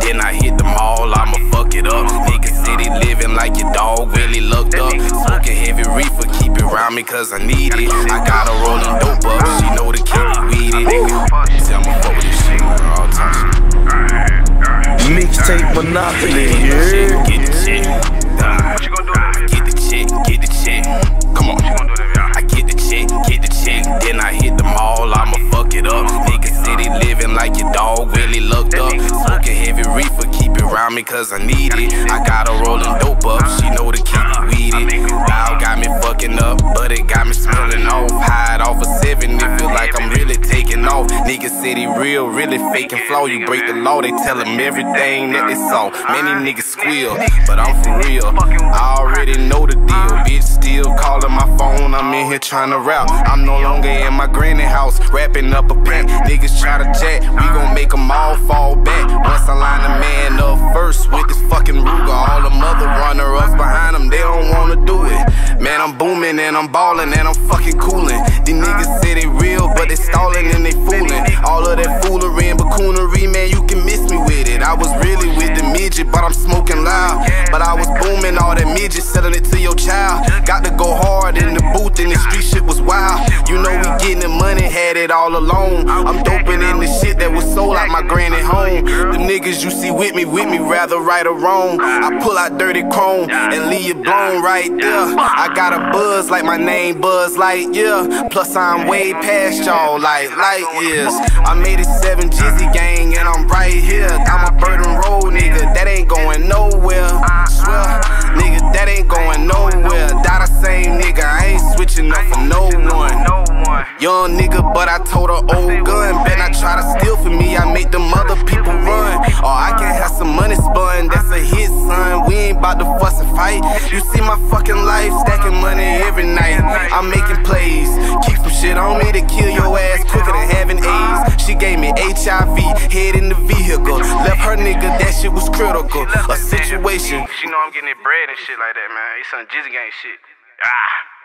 Then I hit the mall, I'ma fuck it up. Nigga city living like your dog really looked up. Smoking heavy reefer, keep it round me cause I need it. I got her rolling dope up, she know the kid weed it. tell me fuck this shit, all time. Mixtape monopoly, yeah. Get shit. What you gonna do? Like your dog really looked up. Smoking heavy reefer, keep it around me cause I need it. I got her rolling dope up, she know to keep me weeded. Now got me fucking up, but it got me smelling off. Hide off a seven, it taking off. Nigga city real, really faking flaw. You break the law, they tell them everything that they saw. Many niggas squeal, but I'm for real. I already know the deal, bitch. Still calling my phone, I'm in here trying to rap. I'm no longer in my granny house, wrapping up a pack. Niggas try to chat, we gon' make them all fall back. Once I line the man up first with this fucking Ruger, And I'm balling and I'm fucking coolin'. These niggas say they real, but they stallin' and they foolin'. All of that foolery and buccoonery, man, you can miss me with it. I was really with the midget, but I'm smoking loud. But I was booming all that midget, selling it to your child. Got to go hard in the booth, and the street shit was wild. You know we getting the money, had it all alone. I'm doping in the shit home. The niggas you see with me, with me, rather right or wrong. I pull out dirty chrome and leave you blown right there. I got a buzz like my name Buzz Lightyear. Plus I'm way past y'all like light years. I made it seven Jizzy gang and I'm right here. I'm a burden road nigga, that ain't going nowhere. Swear, nigga, that ain't going nowhere. Die the same nigga, I ain't switching up for no one. No one. Young nigga, but I told her old gun. Bet I try to steal from fight. You see my fucking life, stacking money every night. I'm making plays, keep some shit on me to kill your ass quicker than having AIDS. She gave me HIV, head in the vehicle. Left her nigga, that shit was critical. A situation. She know I'm getting that bread and shit like that, man. It's some Jizzy gang shit. Ah.